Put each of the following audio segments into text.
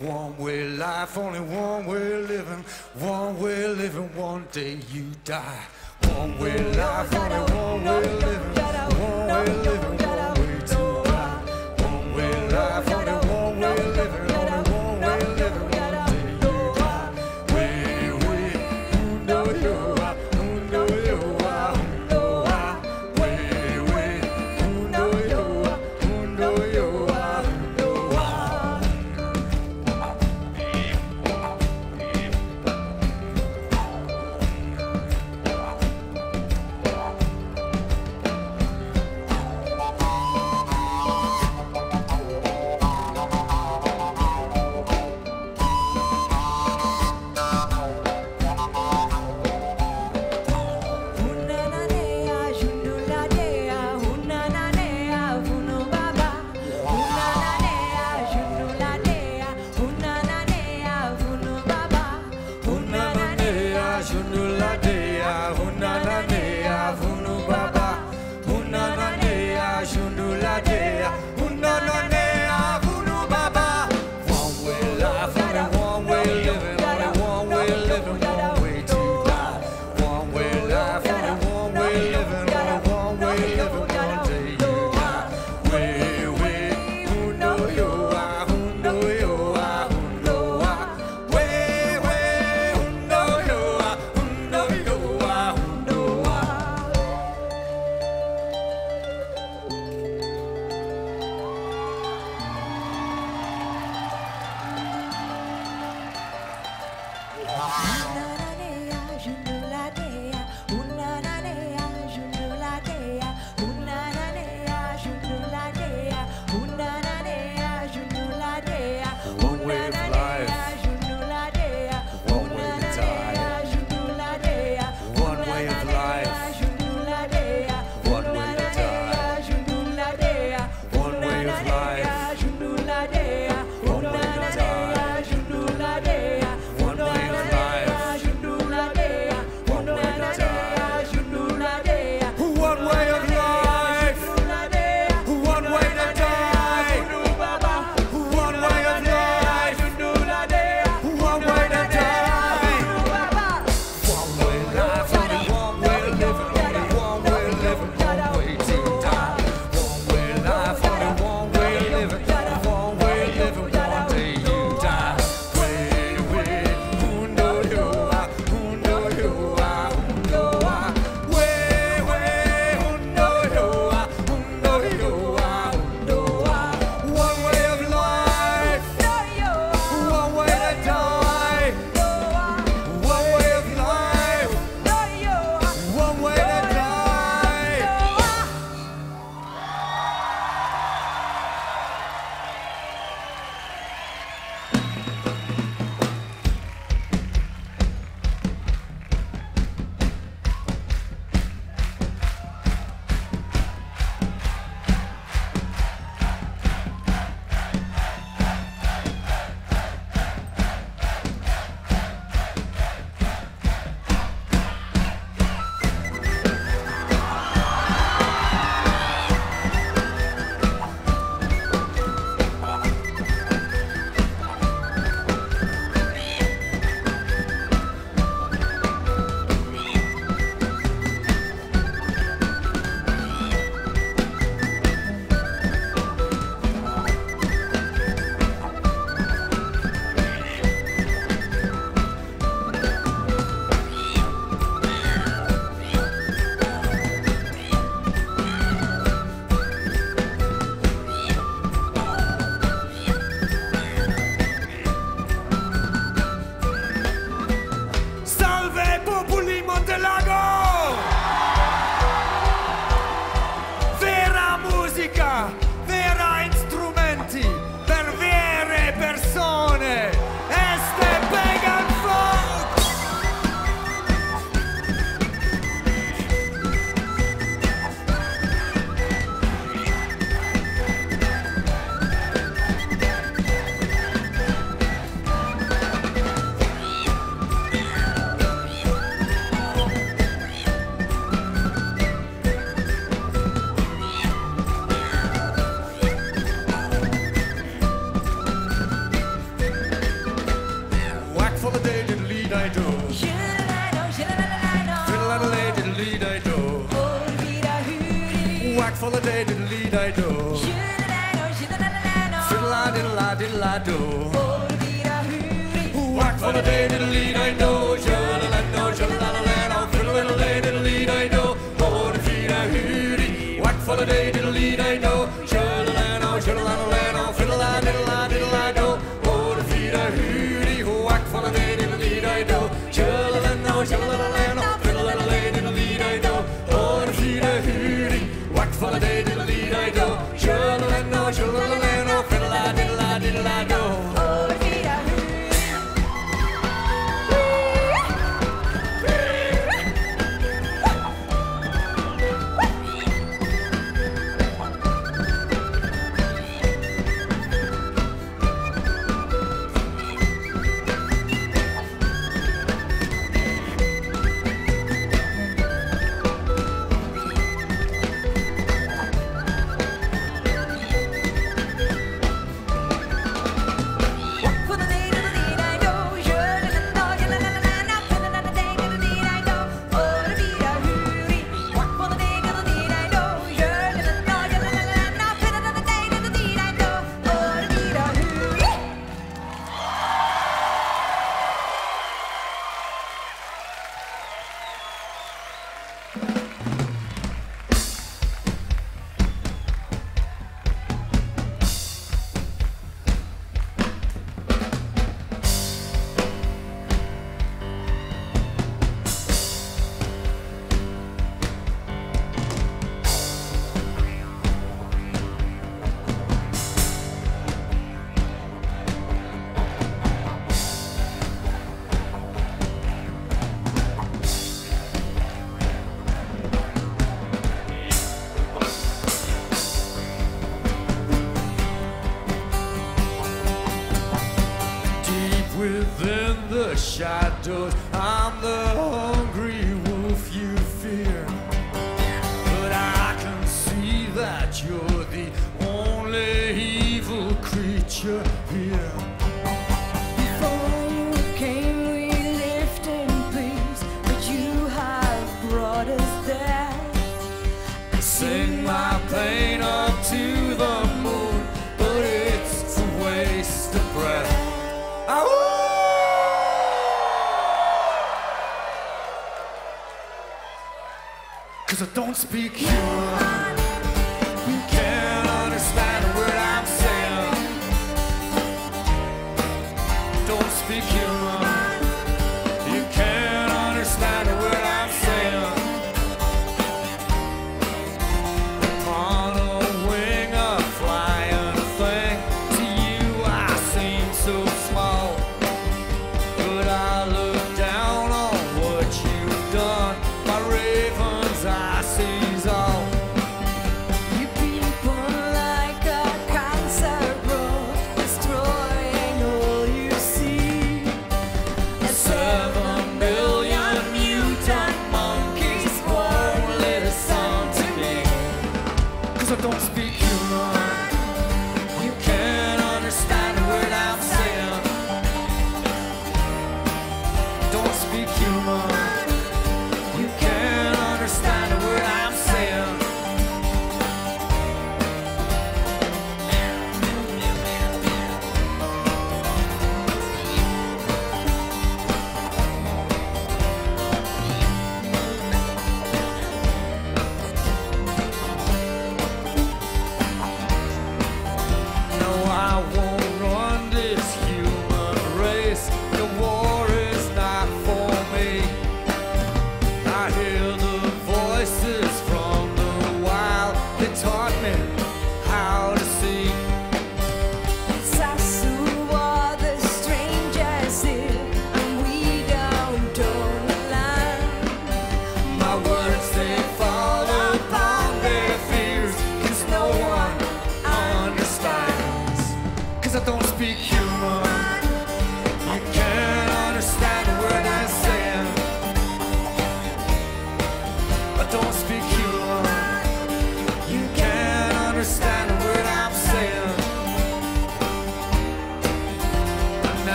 One way life, only one way living. One way living, one day you die. One way life, only one way living.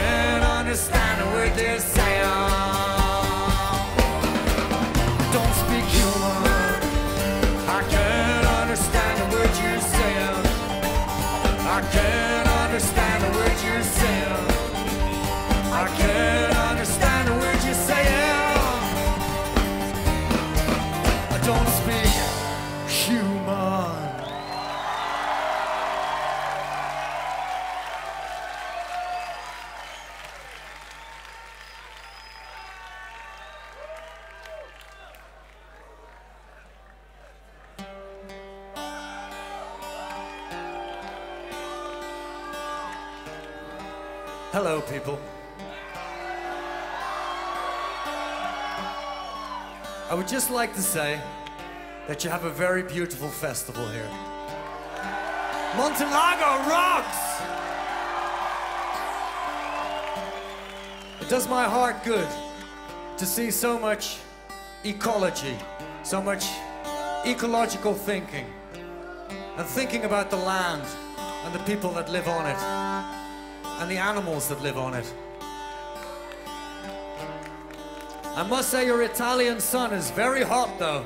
Can't understand a word they're saying. Oh, don't speak just like to say that you have a very beautiful festival here. Montelago rocks! It does my heart good to see so much ecology, so much ecological thinking, and thinking about the land and the people that live on it and the animals that live on it. I must say your Italian sun is very hot though.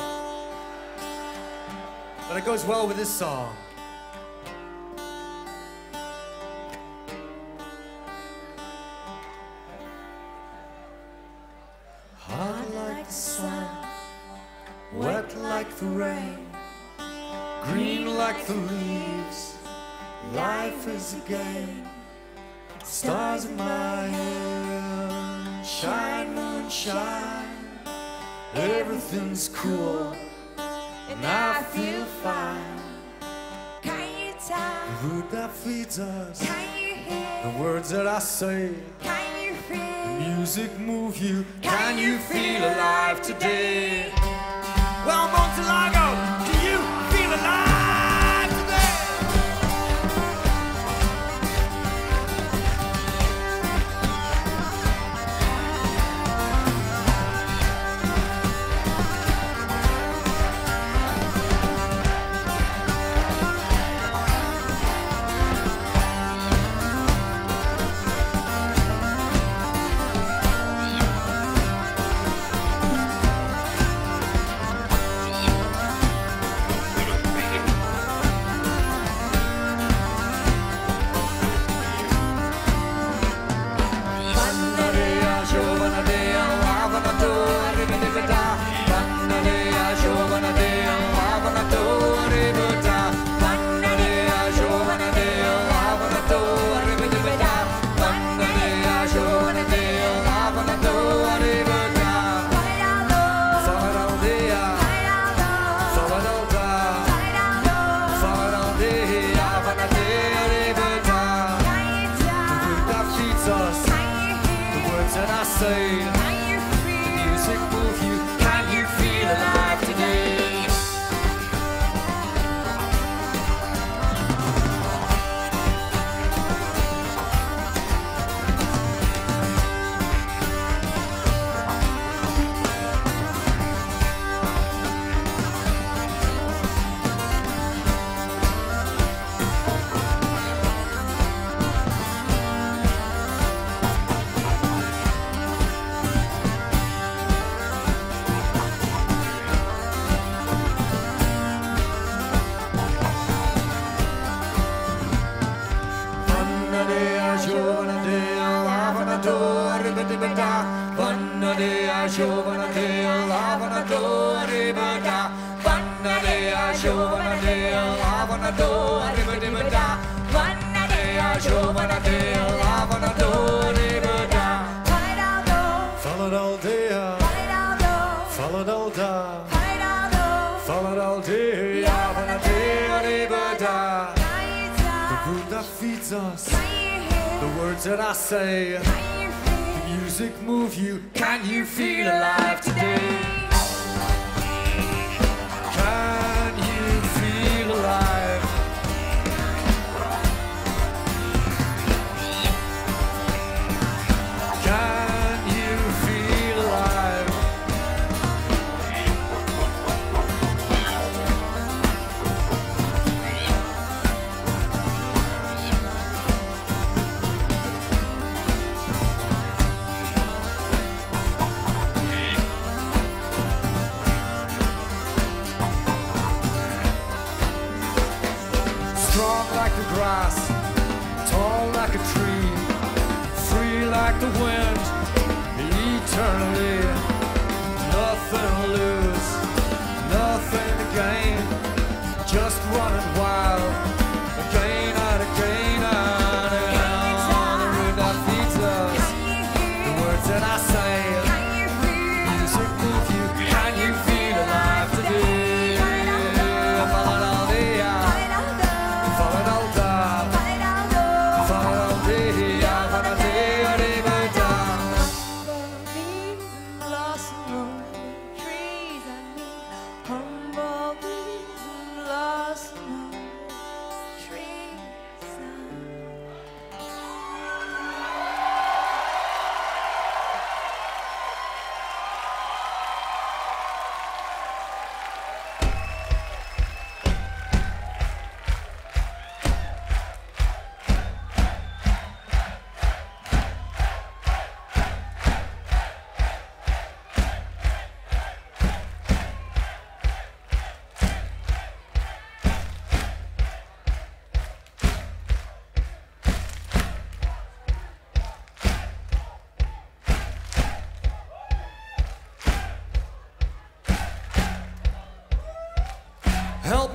But it goes well with this song. Hot like the sun, wet like the rain, green like the leaves. Life is a game. Stars in my head, shine, moonshine. Everything's cool, and I feel fine. Can you tell? The food that feeds us, Can you hear? the words that I say, Can you feel? the music move you. Can you feel alive today? Well, Montelago, Can you feel alive today? the world.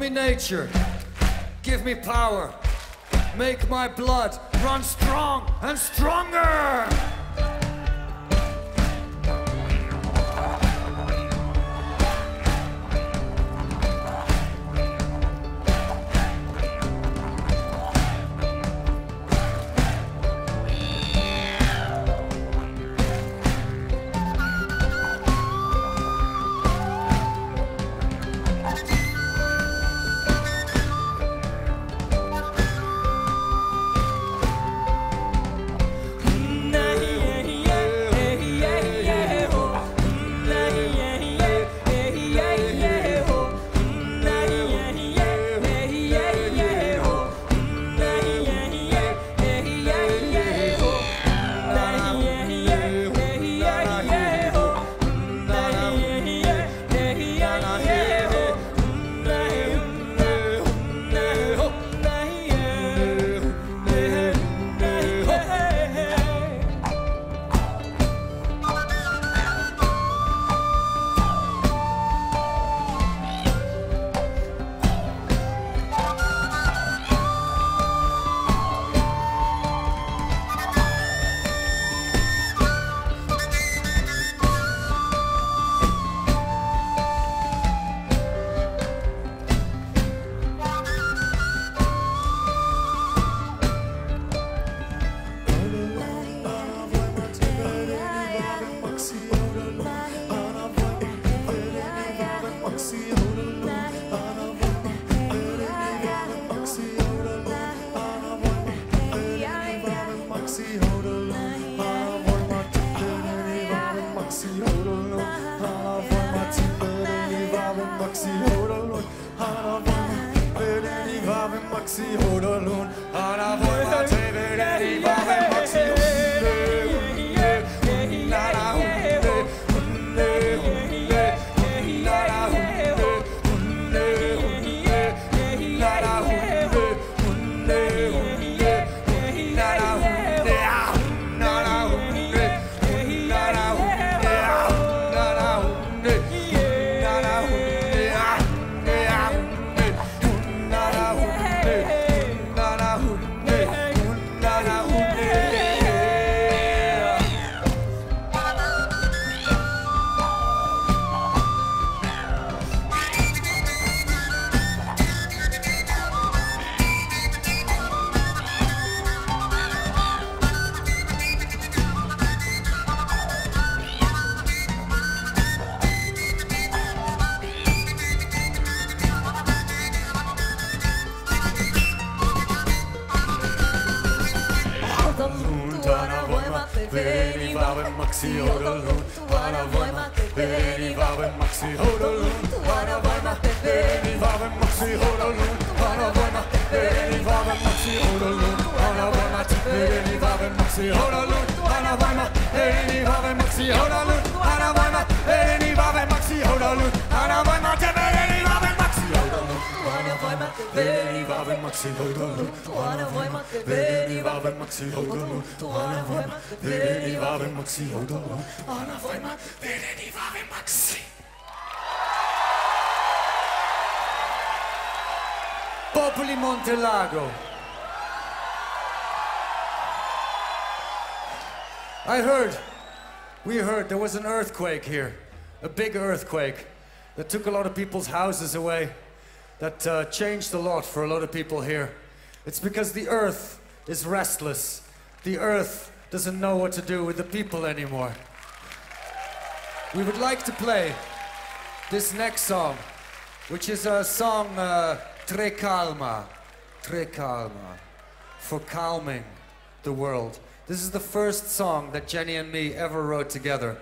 me nature, give me power, make my blood run strong and stronger! Was an earthquake here, a big earthquake that took a lot of people's houses away, that uh, changed a lot for a lot of people here. It's because the earth is restless. The earth doesn't know what to do with the people anymore. We would like to play this next song, which is a song uh, Tre Calma, Tre Calma, for calming the world. This is the first song that Jenny and me ever wrote together.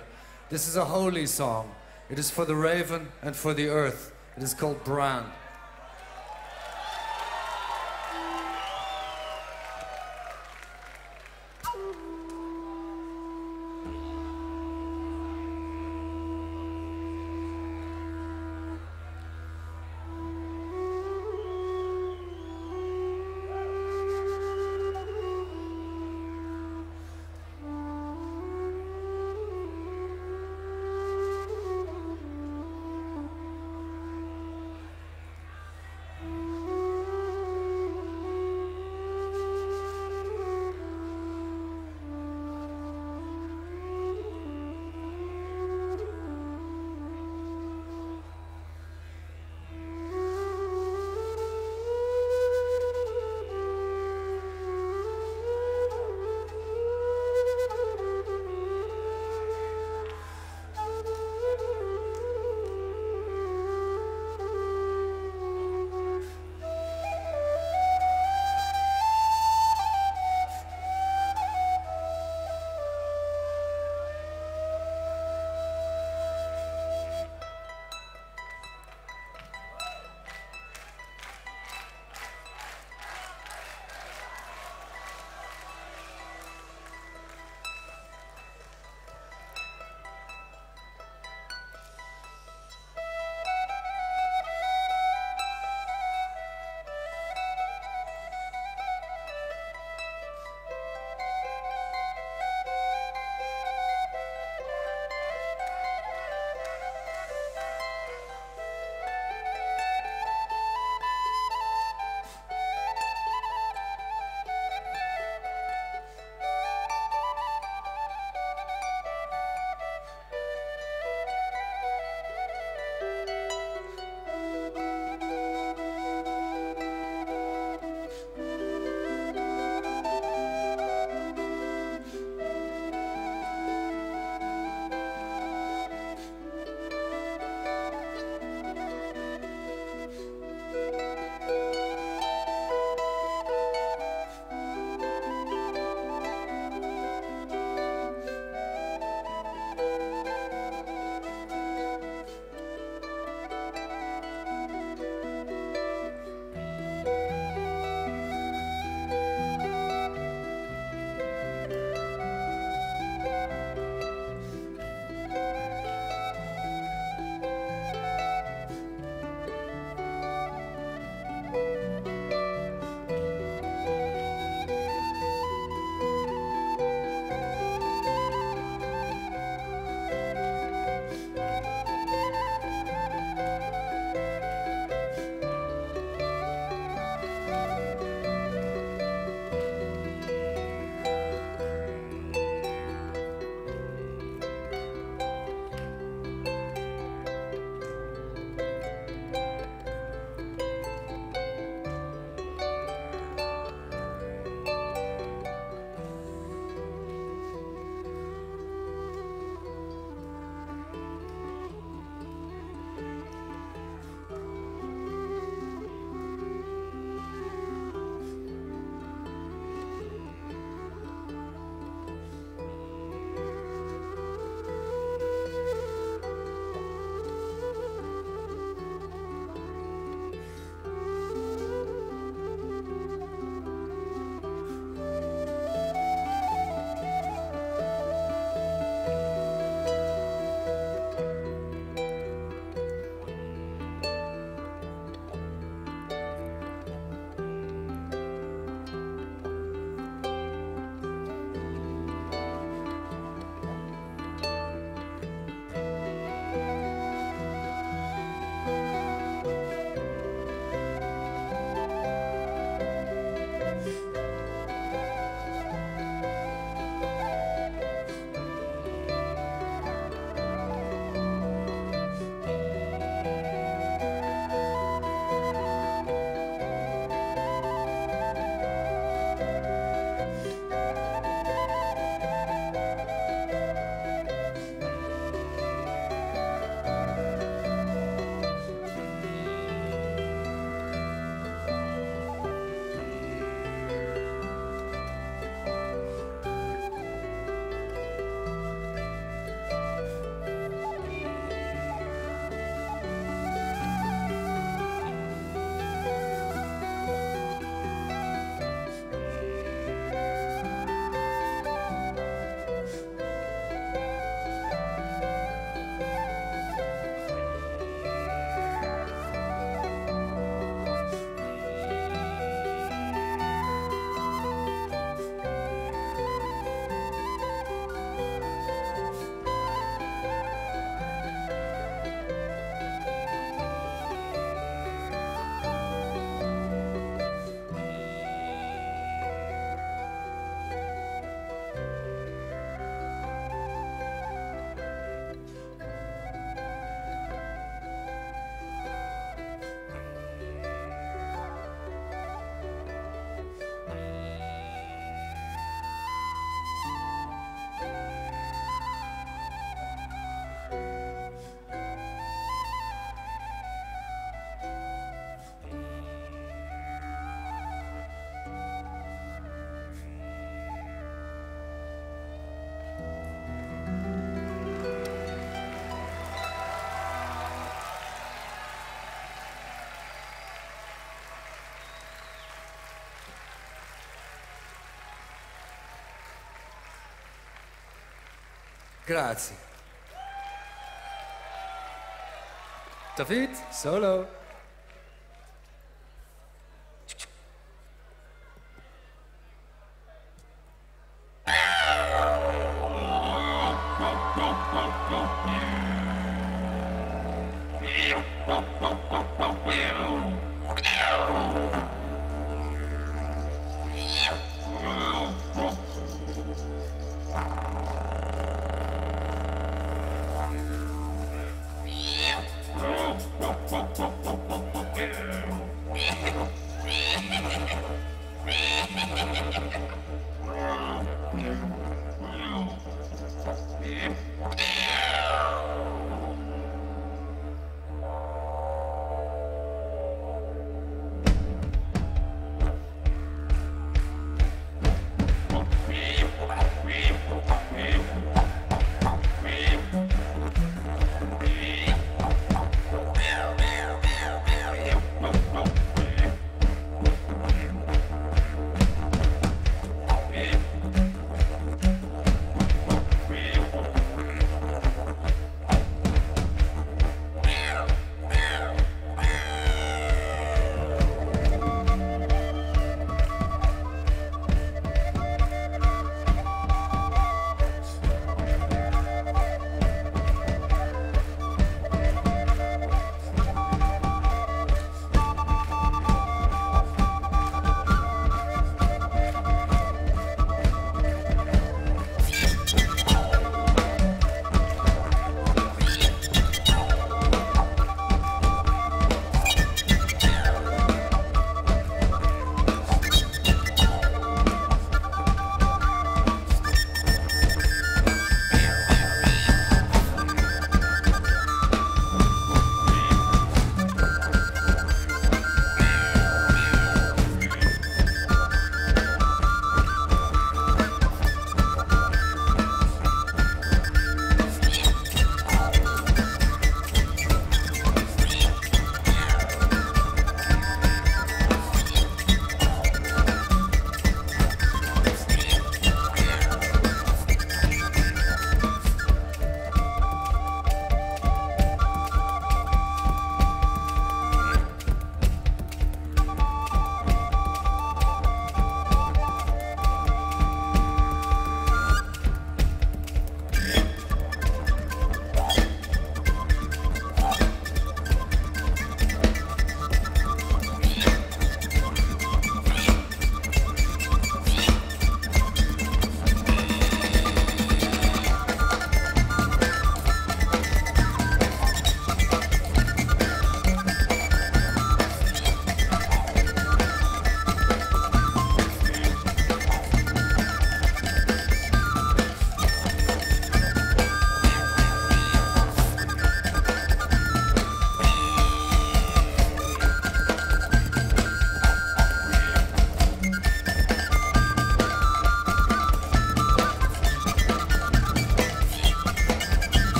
This is a holy song. It is for the raven and for the earth. It is called Bran. Grazie. David, solo.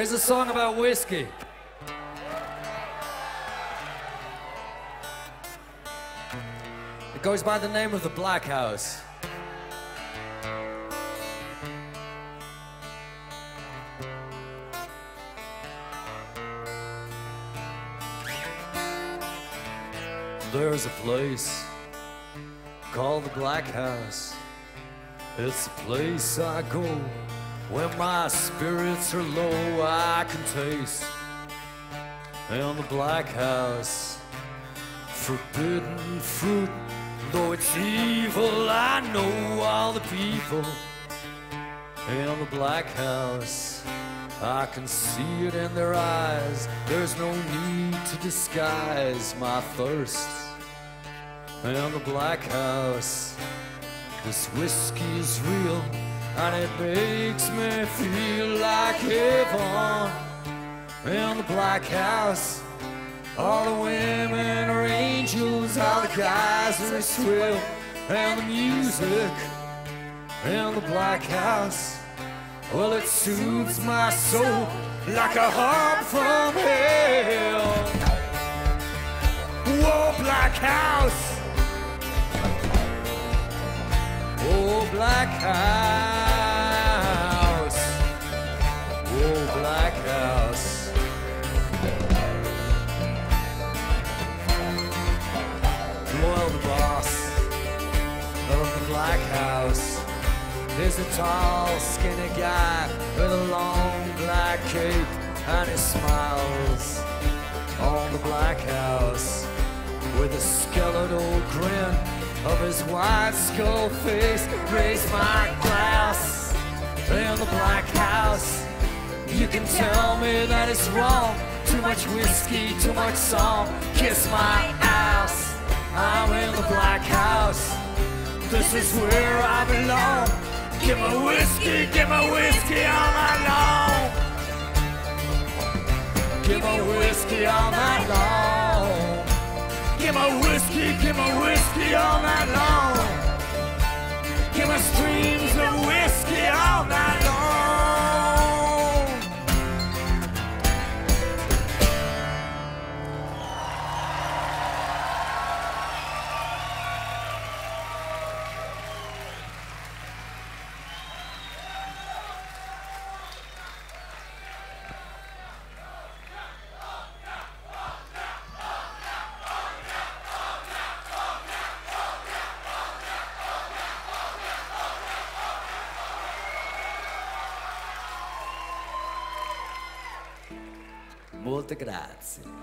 Here's a song about whiskey. It goes by the name of the Black House. There's a place called the Black House. It's the place I go when my spirits are low. I can taste in the Black House forbidden fruit. Though it's evil, I know all the people in the Black House. I can see it in their eyes. There's no need to disguise my thirst in the Black House. This whiskey is real and it makes me feel like heaven in the Black House. All the women are angels, all the guys are swell, and the music in the Black House. Well, it soothes my soul like a harp from hell. Whoa, Black House. Oh, Black House. Oh, Black House. Well, the boss of the Black House is a tall, skinny guy with a long black cape, and he smiles on the Black House with a skeletal grin of his white skull face. Raise my glass in the Black House. You can tell me that it's wrong. Too much whiskey, too much song. Kiss my ass. I'm in the Black House. This is where I belong. Give me whiskey, give me whiskey all night long. Give me whiskey all night long. Give me whiskey, give me whiskey all night long. Give me streams of whiskey all night long. Grazie.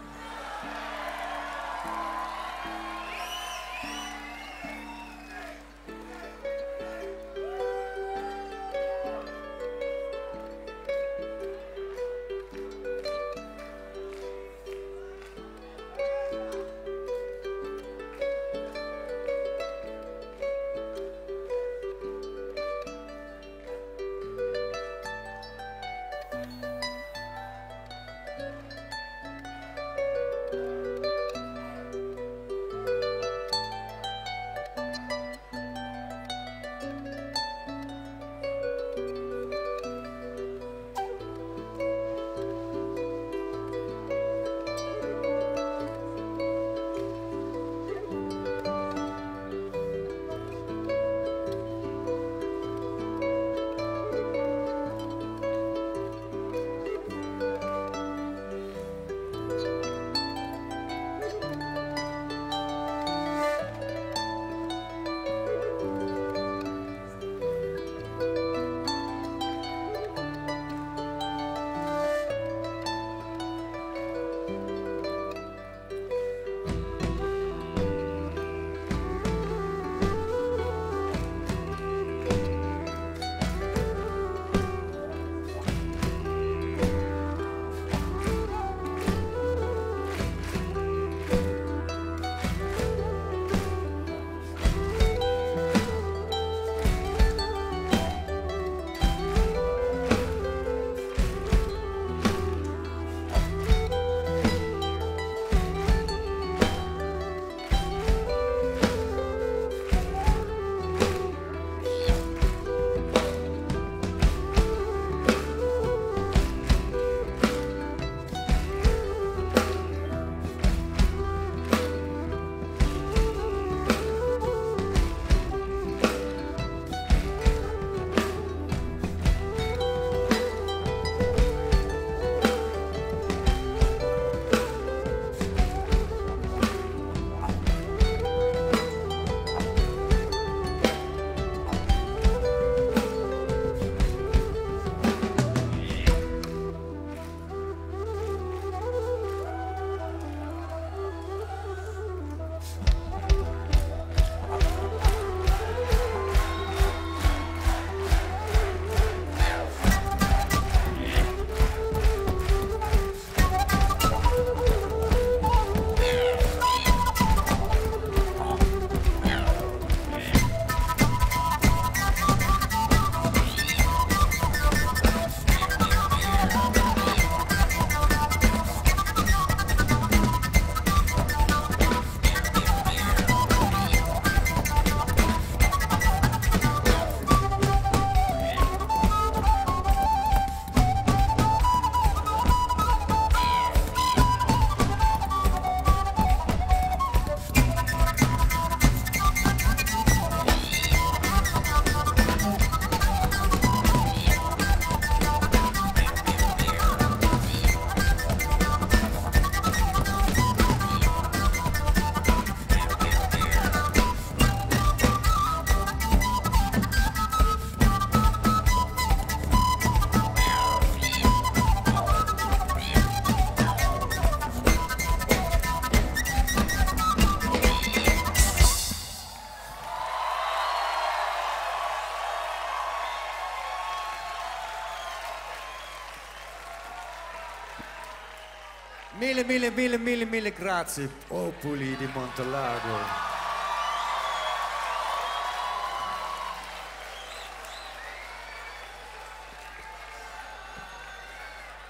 mille, mille, mille, mille grazie, Popoli di Montalago.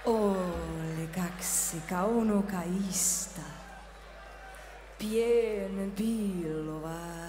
Olekaksika ono kaista, pien pilovaa.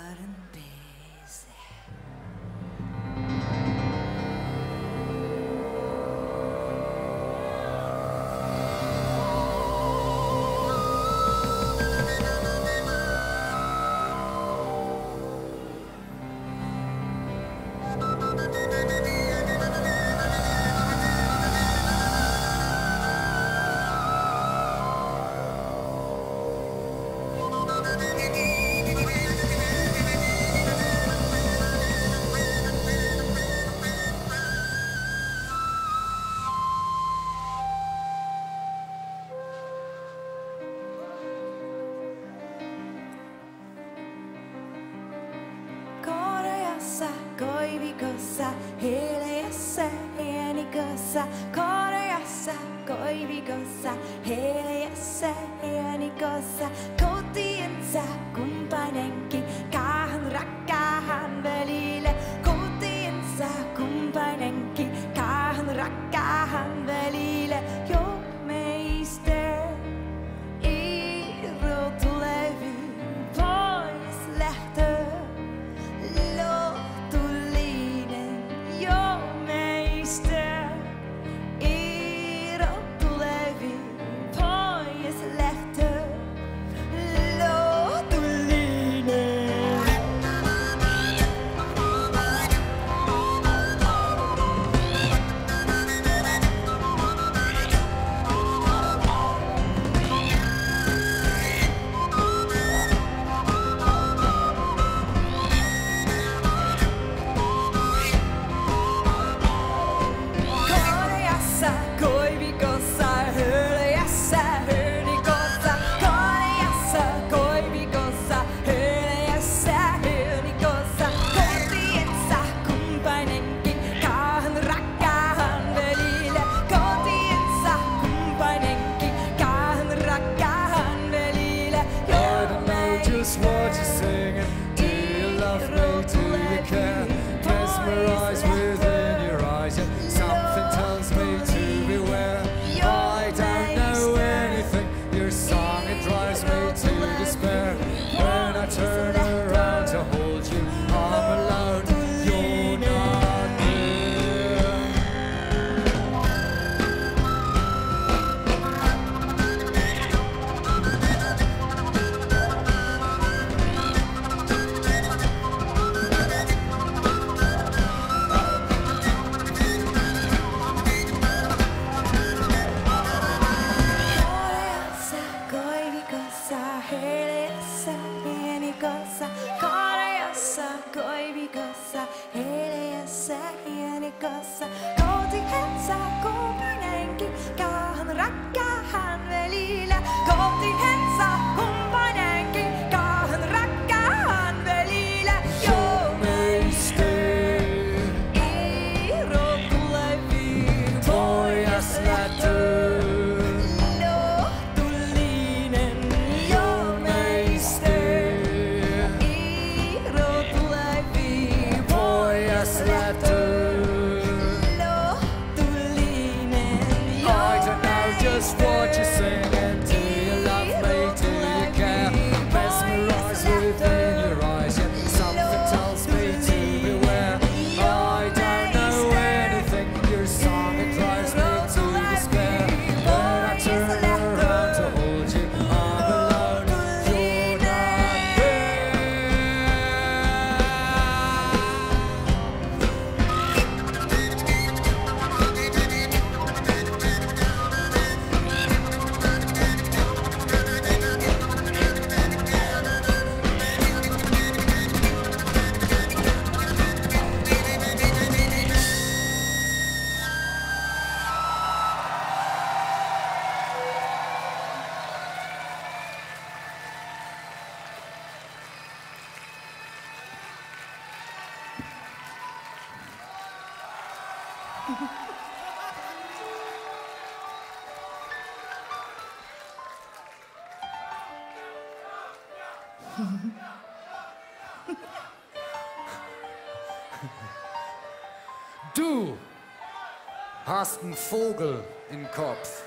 Einen Vogel im Kopf.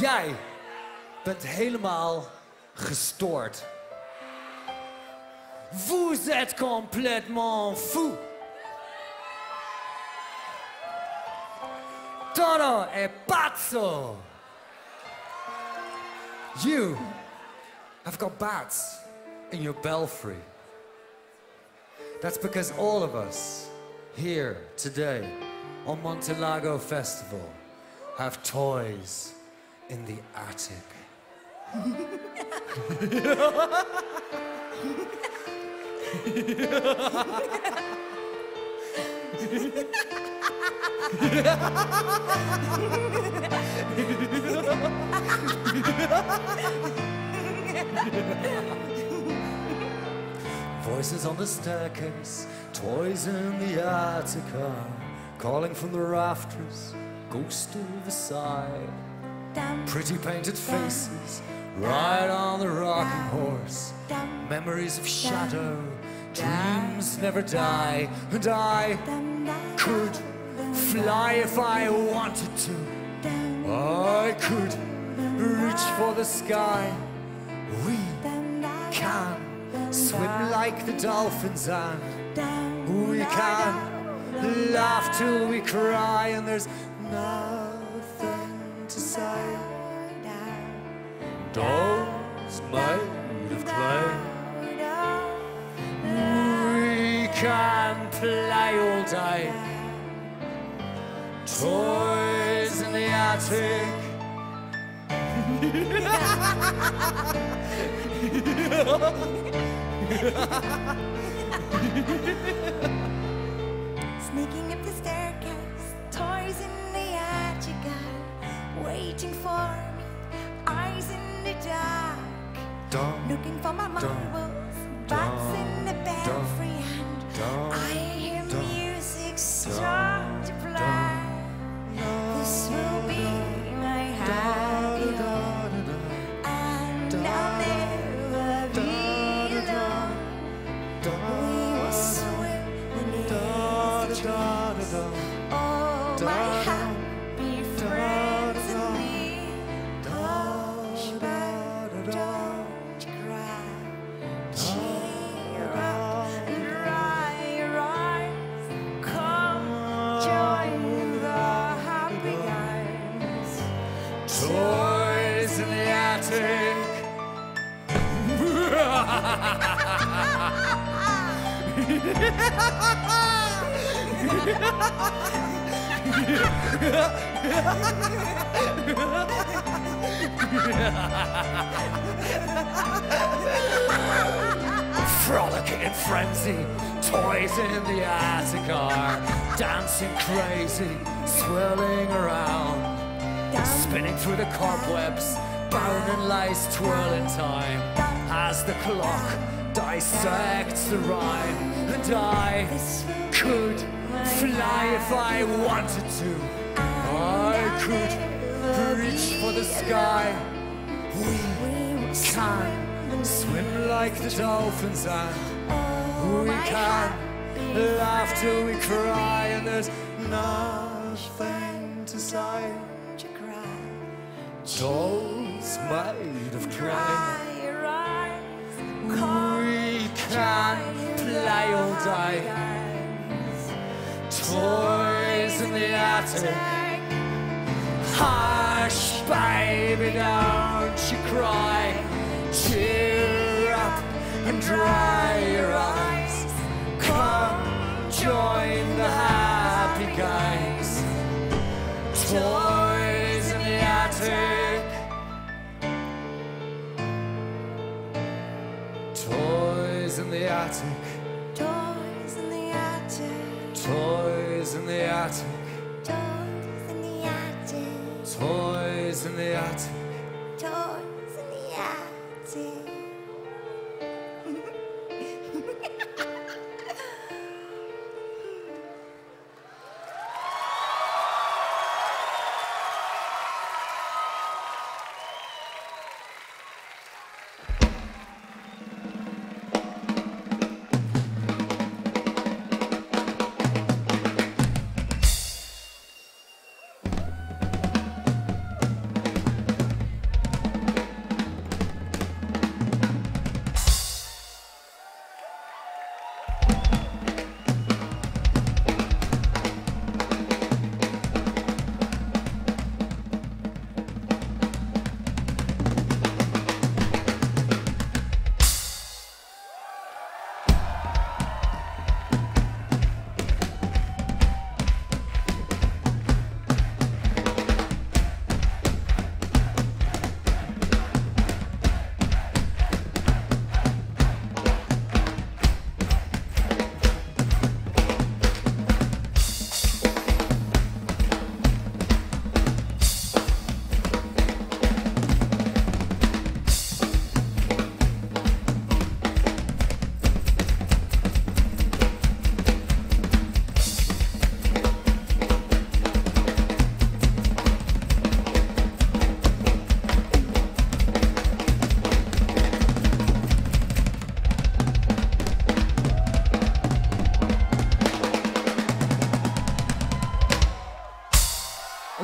Jij bent helemaal gestoord. Vous êtes complètement fou. Todo è pazzo. You have got bats in your belfry. That's because all of us here today on Montelago Festival have toys in the attic. Voices on the staircase, toys in the attic calling from the rafters, ghost of Versailles. Pretty painted faces, ride on the rocking horse. Memories of shadow, dreams never die, and I could fly if I wanted to. I could reach for the sky. We can swim like the dolphins and we can laugh till we cry and there's nothing to say. Dolls made of clay. We can play all day. Toys in the attic. Sneaking up the staircase, toys in the attic waiting for me, eyes in the dark. Dum, Looking for my marbles, bats in the belfry, and I hear music start Frolicking in frenzy, toys in the attic are dancing crazy, swirling around. Spinning through the cobwebs, bound in lace twirling time as the clock dissects the rhyme. And I could fly if I wanted to. I could reach for the sky. We can swim like the dolphins and we can laugh till we cry and there's nothing to say. Don't you cry. Dolls made of clay. Dry your eyes. Come We can day. Toys in the attic. Hush, baby, don't you cry. Cheer up and dry your eyes. Come join the happy guys. Toys in the attic. Toys in the attic. Toys in the attic. Toys in the attic. Toys in the attic.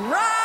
Right!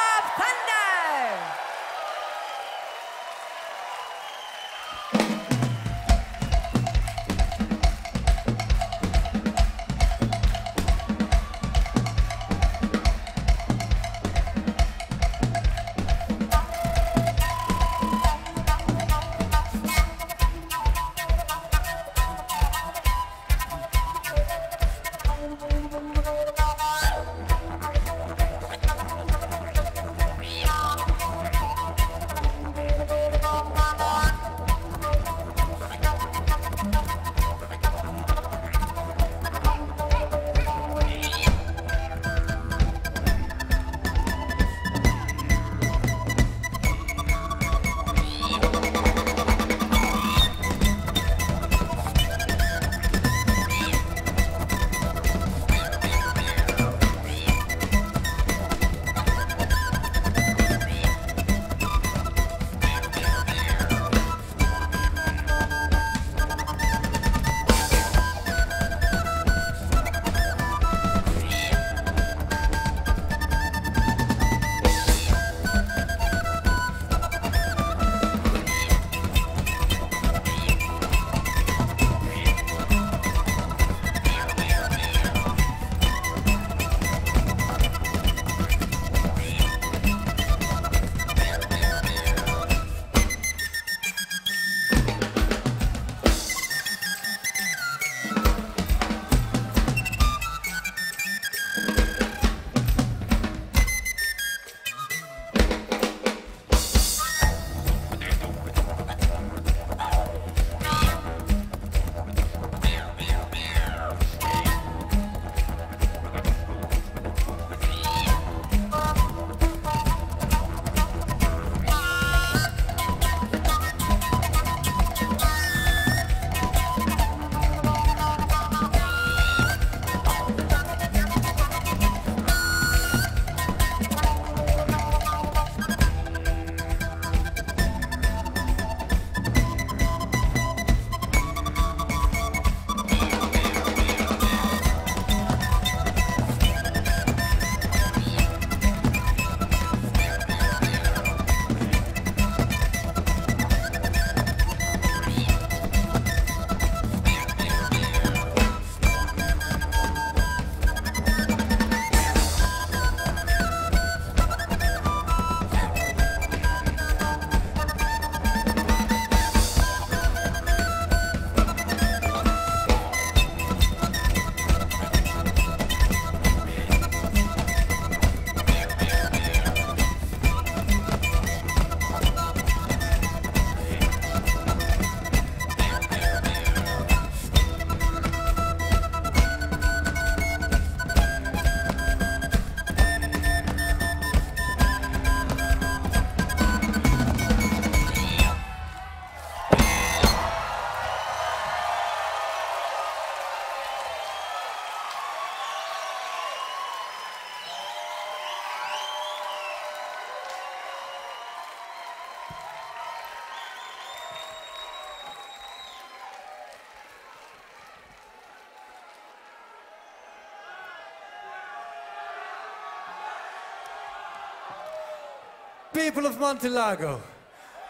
People of Montelago,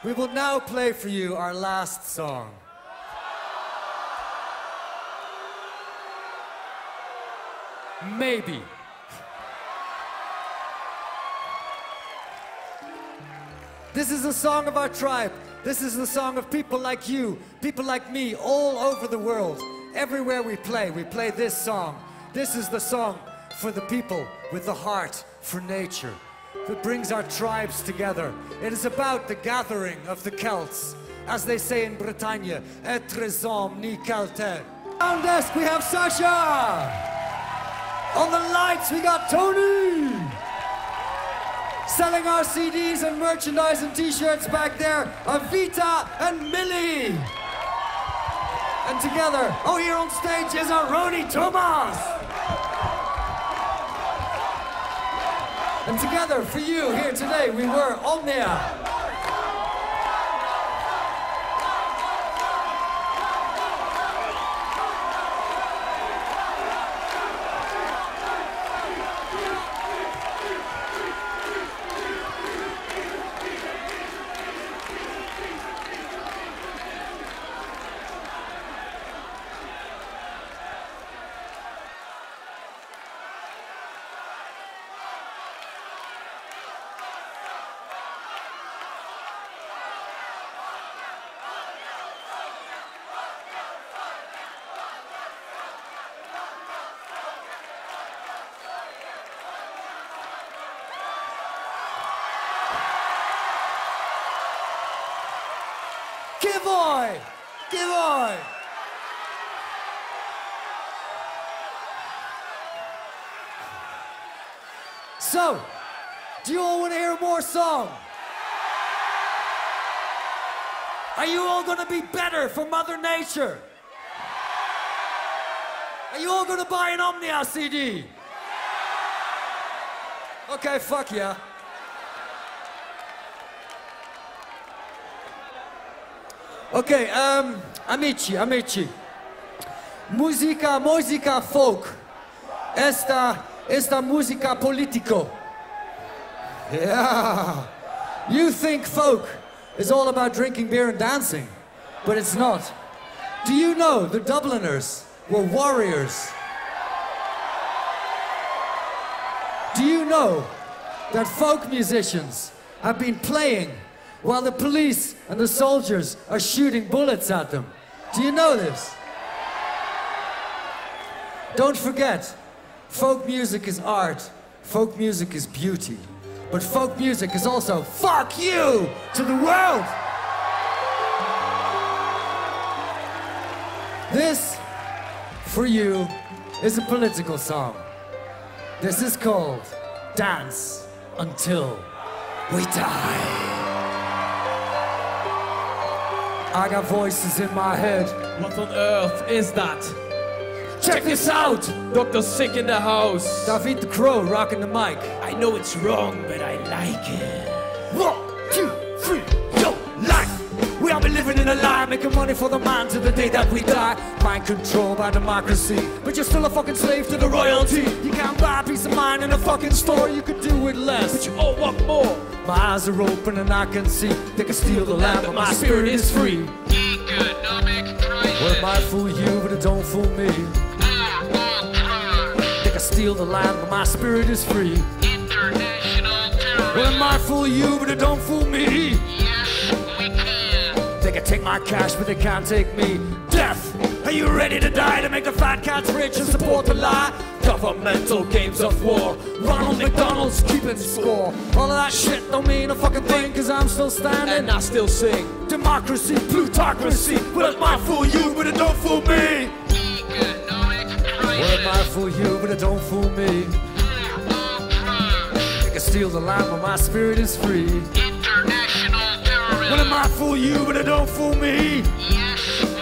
we will now play for you our last song. Maybe. This is a song of our tribe. This is the song of people like you, people like me, all over the world. Everywhere we play, we play this song. This is the song for the people with the heart for nature that brings our tribes together. It is about the gathering of the Celts. As they say in Bretagne, etres hommes ni Celtes. On desk, we have Sasha. On the lights, we got Tony. Selling our CDs and merchandise and t-shirts back there are Vita and Millie. And together, oh, here on stage is our Roni Thomas. And together, for you here today, we were Omnia. To be better for Mother Nature? Are you all going to buy an Omnia CD? Okay, fuck yeah. Ok, um, amici, amici. Musica, musica folk. Esta, esta musica politico. Yeah. You think folk is all about drinking beer and dancing, but it's not. Do you know the Dubliners were warriors? Do you know that folk musicians have been playing while the police and the soldiers are shooting bullets at them. Do you know this? Don't forget, folk music is art, folk music is beauty, but folk music is also fuck you to the world. This, for you, is a political song. This is called Dance Until We Die. I got voices in my head. What on earth is that? Check this out! Dr. Sick in the house. David the Crow rocking the mic. I know it's wrong, but I like it. One, making money for the man to the day that we die. Mind controlled by democracy, but you're still a fucking slave to the royalty. You can't buy peace of mind in a fucking store, you could do with less. But you all want more. My eyes are open and I can see they can steal the land, but my spirit is free. Economic crisis. Well, it might fool you, but it don't fool me. They can steal the land, but my spirit is free. International Well, it terrorism. might fool you, but it don't fool me. Yes, we can. They can take my cash, but they can't take me. Death! Are you ready to die to make the fat cats rich and support the lie? Governmental games of war. Ronald McDonald's keeping score. All of that shit don't mean a fucking thing, cause I'm still standing. And I still sing. Democracy, plutocracy. Well, it might fool you, but it don't fool me. Economic Well, it might fool you, but it don't fool me. War crime. They can steal the land, but my spirit is free. International Well, it might fool you, but it don't fool me. Yes,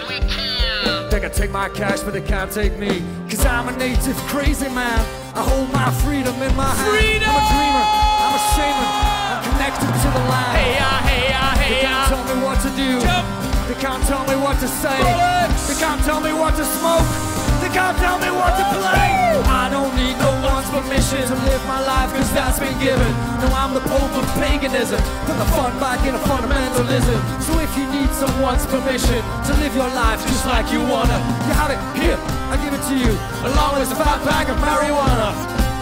we can. They can take my cash, but they can't take me. Cause I'm a native crazy man. I hold my freedom in my hand. Freedom! I'm a dreamer. I'm a shaman. I'm connected to the land. Hey ah, ya, ah, hey they hey can't ya. tell me what to do. Jump. They can't tell me what to say. Bullets! They can't tell me what to smoke. Can't tell me what to play. I don't need no one's permission to live my life, cause that's been given. No, I'm the Pope of paganism. Put the fun back in a fundamentalism. So if you need someone's permission to live your life just like you wanna, you have it here, I give it to you, along with a fat bag of marijuana.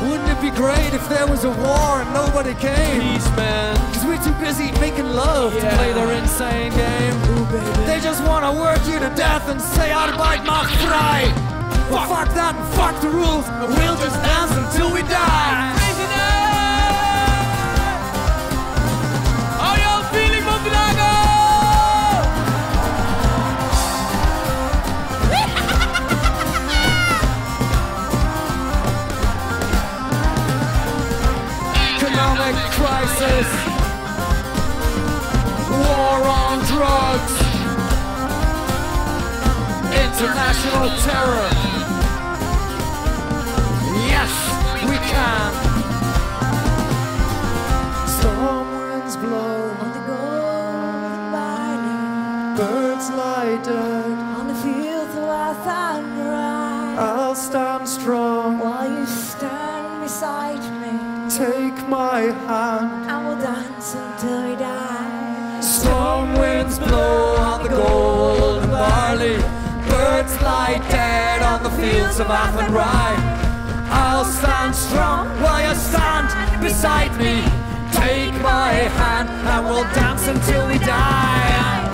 Wouldn't it be great if there was a war and nobody came? Peace, man. Cause we're too busy making love to play their insane game. Ooh, They just wanna work you to death and say Arbeit macht frei. Fuck that and fuck the rules. and We'll just dance until we die. How y'all feeling? Economic crisis. War on drugs. International terror. Can. Storm winds blow, On the golden barley, birds lie dead. on the fields where thunder rise, I'll stand strong. while you stand beside me, Take my hand. and we'll dance until we die. Storm winds blow on the golden barley. Birds lie dead on the fields of Athenry. I'll stand strong while you stand beside me. Take my hand and we'll dance until we die.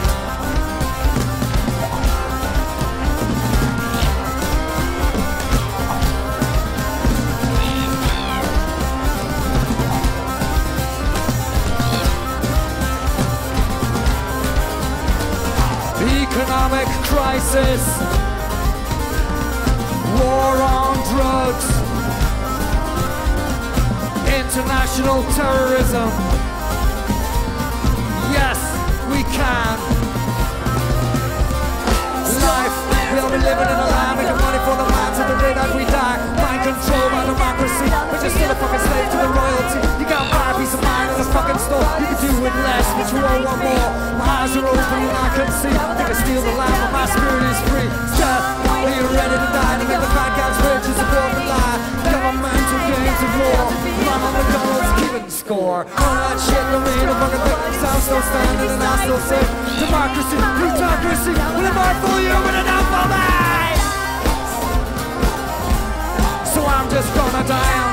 Economic crisis, war on drugs, international terrorism. Yes, we can. Life, we'll be living in a land making money for the man to the day that we die. Mind control by democracy, but you're still a fucking slave to the royalty. You got my peace of mind in a fucking store. You can do with less, but you all want more. My eyes are open and I can see. They can steal the land, but my spirit is free. Death, are you ready to die? To get the fat guys Of war. Keeping score. All that shit mean a fucking. I'm still standing and I still say democracy, plutocracy. Will it not for you, but enough for me? So I'm just gonna dance.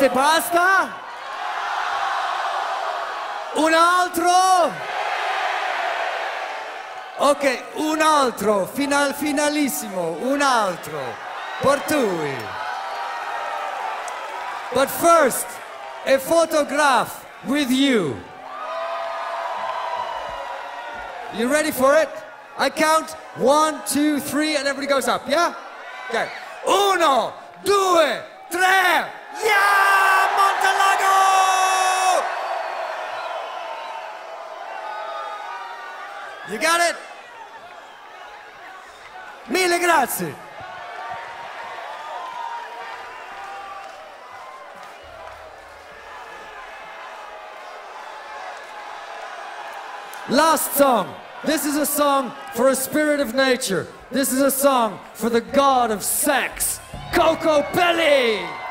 Este basta? Un altro? Ok, un altro, final, finalissimo, un altro. Portui. But first, a photograph with you. You ready for it? I count one, two, three, and everybody goes up, yeah? Okay. Uno, due, tre, yeah! You got it? Mille grazie. Last song. This is a song for a spirit of nature. This is a song for the god of sex, Coco Pelli.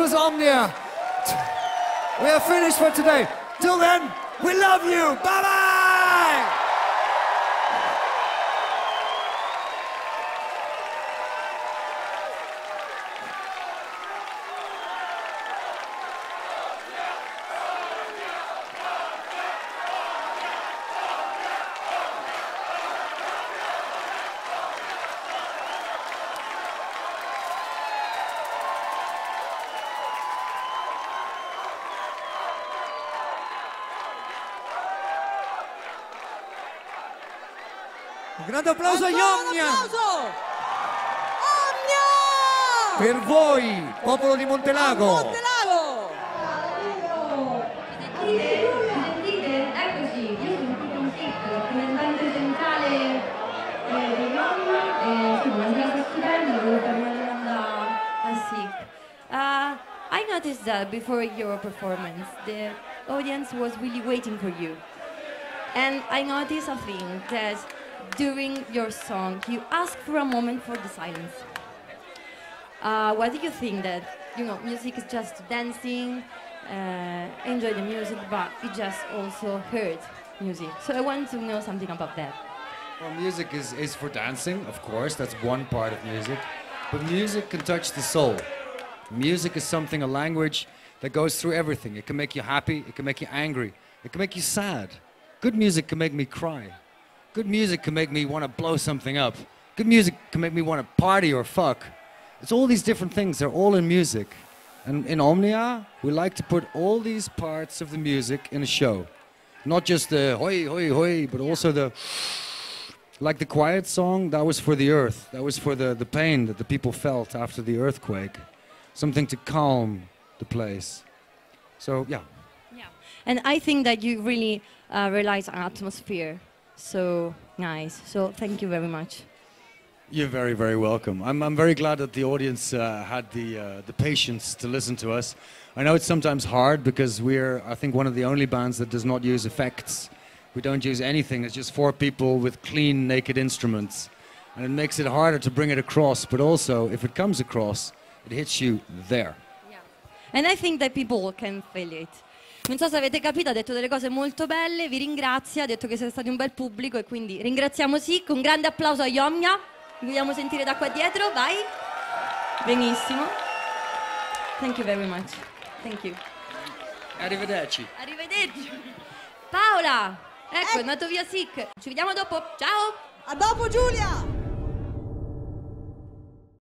Was Omnia. We are finished for today. Till then, we love you. Bye bye. Un grande applauso agli Omnia! Omnia! Per voi, popolo di Montelago! Montelago! Sentite, eccoci, io sono Titan Sick, comandante centrale eh, dei Rom, e sono una studente, volevo fare una domanda a Sic. Uh, I noticed that before your performance, the audience was really waiting for you. And I noticed a thing that during your song, you ask for a moment for the silence. Uh, what do you think that you know music is just dancing, uh, enjoy the music, but it just also hurt music. So I want to know something about that. Well, music is, is for dancing, of course, that's one part of music. But music can touch the soul. Music is something, a language that goes through everything. It can make you happy, it can make you angry, it can make you sad. Good music can make me cry. Good music can make me want to blow something up. Good music can make me want to party or fuck. It's all these different things, they're all in music. And in Omnia, we like to put all these parts of the music in a show. Not just the hoi, hoi, hoi, but also the like the quiet song, that was for the earth. That was for the, the pain that the people felt after the earthquake. Something to calm the place. So, yeah. Yeah. And I think that you really uh, realize on atmosphere. So nice. So thank you very much. You're very, very welcome. I'm, I'm very glad that the audience uh, had the, uh, the patience to listen to us. I know it's sometimes hard because we're, I think, one of the only bands that does not use effects we don't use anything. It's just four people with clean, naked instruments. And it makes it harder to bring it across, but also, if it comes across, it hits you there. Yeah. And I think that people can feel it. Non so se avete capito, ha detto delle cose molto belle, vi ringrazio, ha detto che siete stati un bel pubblico e quindi ringraziamo Sic, un grande applauso a Yomia, vi vogliamo sentire da qua dietro, vai. Benissimo. Thank you very much. Thank you. Arrivederci. Arrivederci. Paola, ecco, è andato via Sic. Ci vediamo dopo. Ciao. A dopo Giulia!